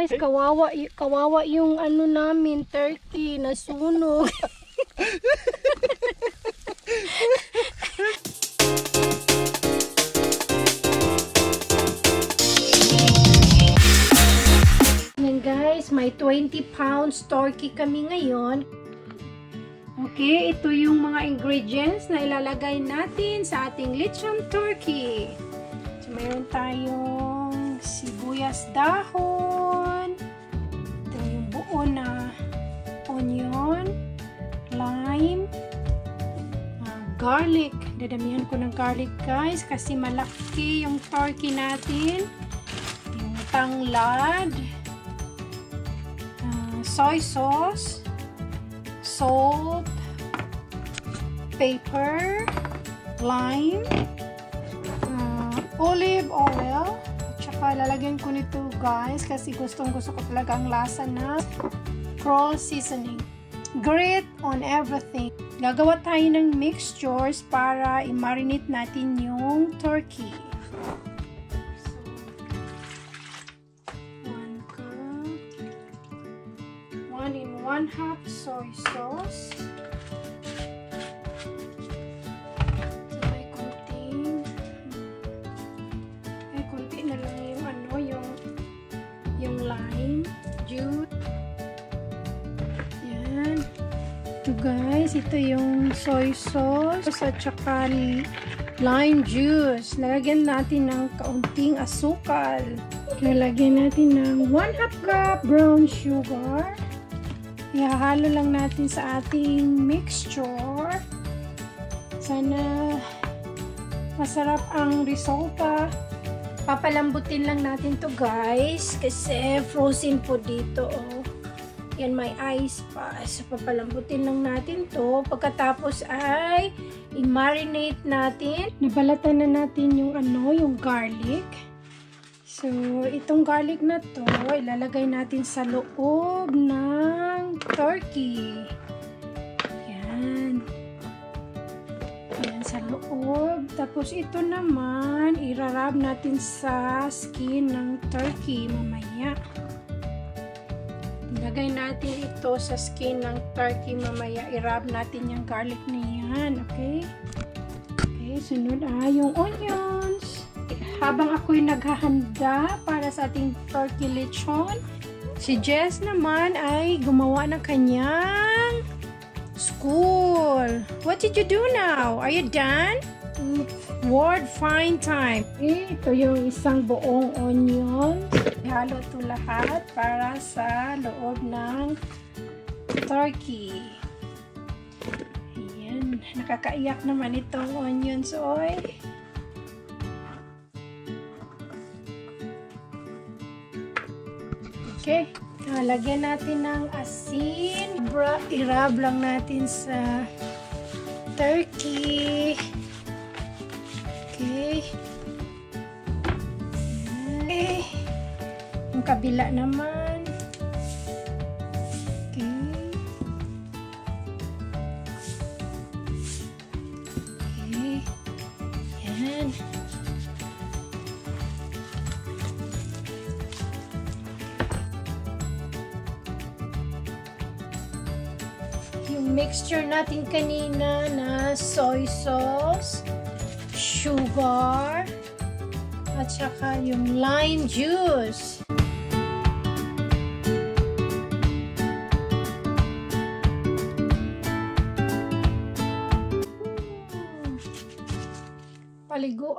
Guys, kawawa, kawawa yung ano namin, turkey, nasunog. Yan guys, may 20 pounds turkey kami ngayon. Okay, ito yung mga ingredients na ilalagay natin sa ating lechon turkey. So, mayroon tayong sibuyas dahon. Garlic. Dadamihan ko ng garlic guys kasi malaki yung turkey natin. Yung tanglad, ah, soy sauce, salt, pepper, lime, uh, olive oil, at saka lalagyan ko nito guys kasi gustong gusto ko talaga ang lasa na crawl seasoning. Great on everything. Gagawa tayo ng mixtures para i-marinate natin yung turkey. One cup. One in one half soy sauce. Ito guys, ito yung soy sauce at saka lime juice. Lalagyan natin ng kaunting asukal. Lalagyan natin ng 1 half cup brown sugar. Ihahalo lang natin sa ating mixture. Sana masarap ang risotto. Papalambutin lang natin to guys kasi frozen po dito oh. Yan may ice pa. So papalambutin lang natin to. Pagkatapos ay i-marinate natin. Nabalatan na natin yung ano, yung garlic. So, itong garlic na to, ilalagay natin sa loob ng turkey. Yan. Yan sa loob. Tapos ito naman, irarab natin sa skin ng turkey mamaya. Ilagay natin ito sa skin ng turkey mamaya. I-rub natin yung garlic na. Okay? Okay, sunod ah, yung onions. Habang ako'y naghahanda para sa ating turkey lechon, si Jess naman ay gumawa ng kanyang school. What did you do now? Are you done? Word fine time. Ito yung isang buong onion. Ihalo ito lahat para sa loob ng turkey. Ayan. Nakakaiyak naman itong onions, oy. Okay. Ah, lagyan natin ng asin. Bra irab lang natin sa turkey. Okay. Yung kabila naman. Okay. Okay. Yan. Yung mixture natin kanina na soy sauce, sugar, at saka yung lime juice.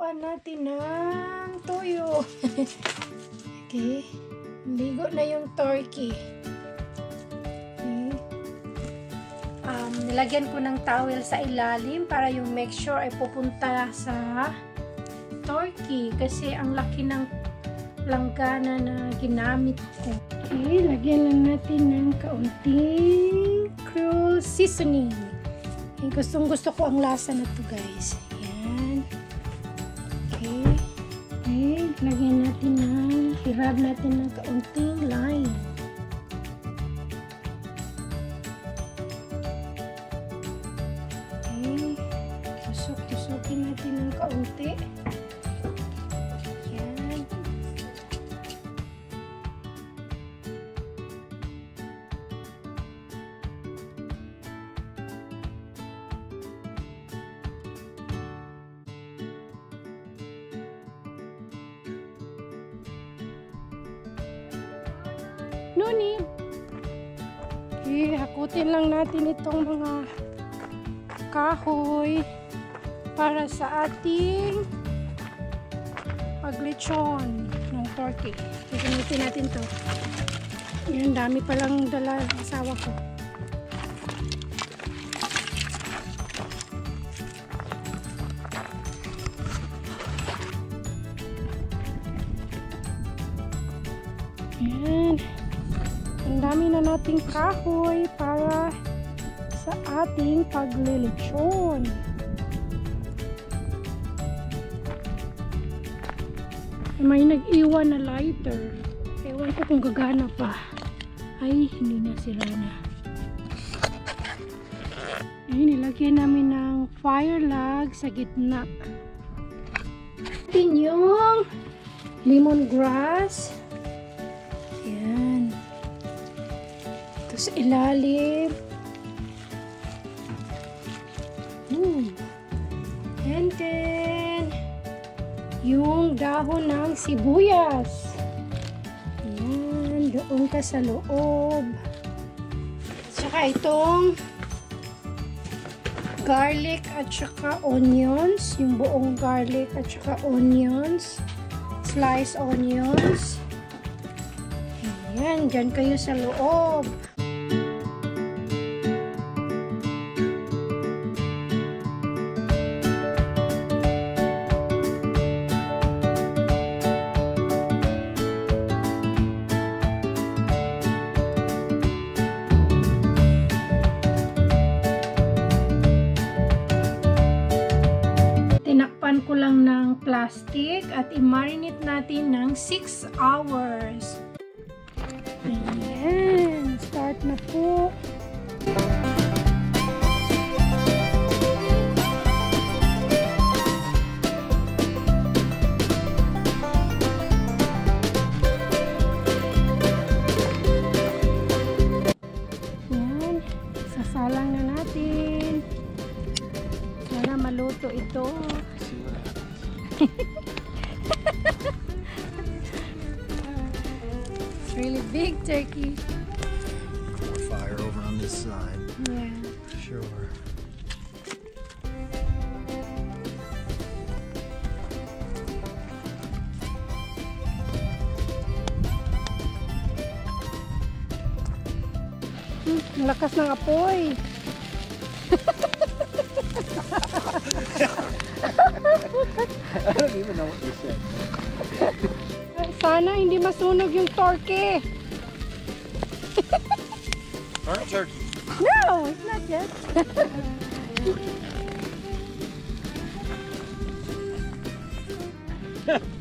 Paliguan natin ng toyo. okay. Ligo na yung turkey. Okay. Um, nilagyan ko ng towel sa ilalim para yung mixture ay pupunta sa turkey kasi ang laki ng langgana na ginamit ko. Okay, lagyan lang natin ng kaunting cruel seasoning. Okay, gustong gusto ko ang lasa na to guys. Lagyan natin ng, i-rub natin ng kaunting lime. Okay. Tusok-tusokin natin ng kaunti. No need. Okay, hakutin lang natin itong mga kahoy para sa ating paglechon ng turkey. Gagamitin natin to. Yan, dami palang dala asawa ko. Nating kahoy para sa ating paglilitsyon. May nag-iwan na lighter. Ewan ko kung gagana pa. Ay, hindi na sila na. Ayun, nilagyan namin ng fire log sa gitna. Atin yung lemongrass. Sa ilalim. Hmm. And then, yung dahon ng sibuyas. Yan, doon ka sa loob. Tsaka itong garlic at saka onions. Yung buong garlic at saka onions. Sliced onions. Ayan, dyan kayo sa loob. Ko lang ng plastic at i-marinate natin ng 6 hours. Ayan, start na po. Ang lakas ng apoy. I don't even know what you said. Sana hindi masunog yung turkey. Burnt turkey. No, it's not yet.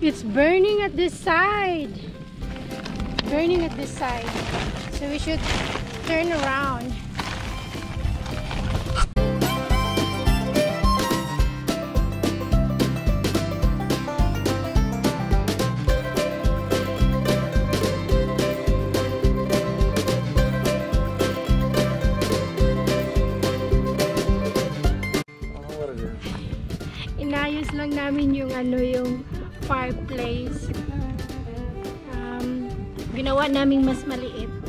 it's burning at this side. Burning at this side. So we should turn around. Inayos lang namin yung ano yung fireplace. Um, ginawa naming mas maliit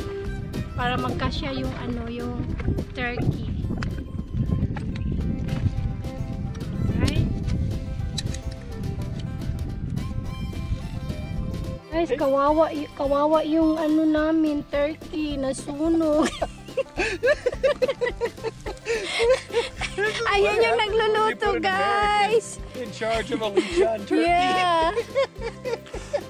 para magkasya yung ano yung turkey. Right? Guys, kawawa, kawawa yung ano namin, turkey, nasunog. Ayan yung nagluluto, guys. In charge of a Lichon turkey. Yeah.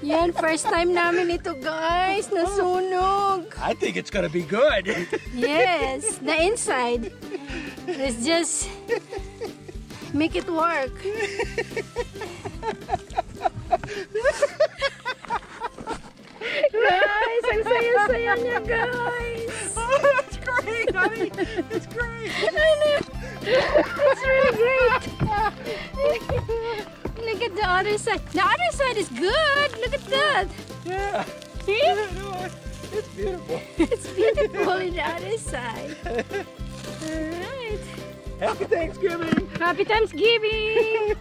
Yan, first time namin ito, guys. Nasunog. I think it's gonna be good. Yes, the inside. Let's just make it work. guys, ang saya-saya niya, guys. That's great, honey. It's great. I know. It's really great. Look at the other side. The other side is good. Look at that. Yeah. See? It's beautiful. It's beautiful in the other side. Alright. Happy Thanksgiving. Happy Thanksgiving!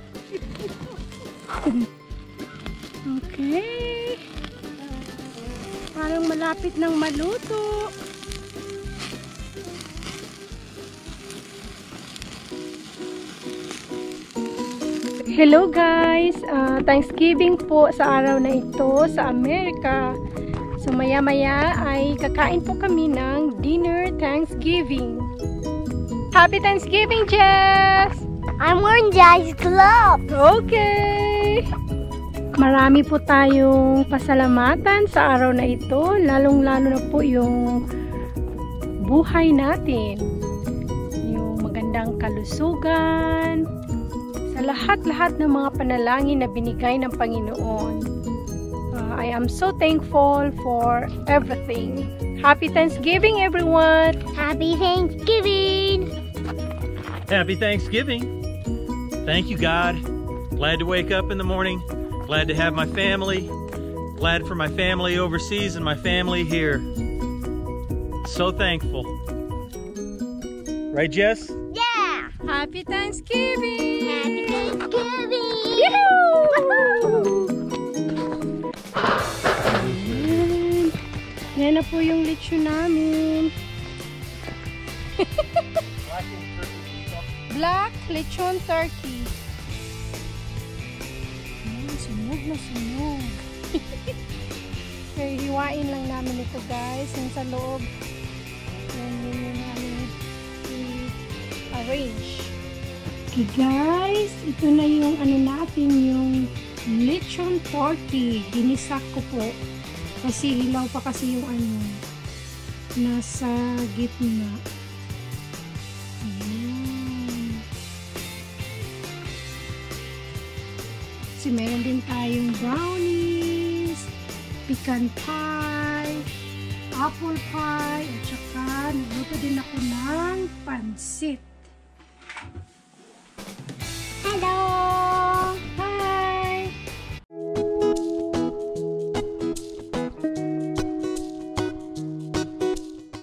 okay. Parang malapit ng maluto. Hello guys! Ah, Thanksgiving po sa araw na ito sa Amerika. So maya maya ay kakain po kami ng dinner Thanksgiving. Happy Thanksgiving, Jess! I'm wearing Jazz Club. Okay! Marami po tayong pasalamatan sa araw na ito, lalong-lalo na po yung buhay natin. Yung magandang kalusugan, sa lahat-lahat ng mga panalangin na binigay ng Panginoon. Uh, I am so thankful for everything. Happy Thanksgiving, everyone! Happy Thanksgiving. Happy Thanksgiving. Thank you, God. Glad to wake up in the morning. Glad to have my family. Glad for my family overseas and my family here. So thankful. Right, Jess? Happy Thanksgiving! Happy Thanksgiving. Ayan. Yan na po yung lechon namin. Black lechon turkey. Ayan, sunog na sunog. Kaya hiwain lang namin ito guys. Yung sa loob. Yan yun yung namin i-arrange. Okay guys, ito na yung ano natin yung lechon turkey. Ginisak ko po. Kasi hilaw pa kasi yung ano nasa gitna. Ayan. Kasi meron din tayong brownies, pecan pie, apple pie, at saka nagluto din ako ng pansit. Hello.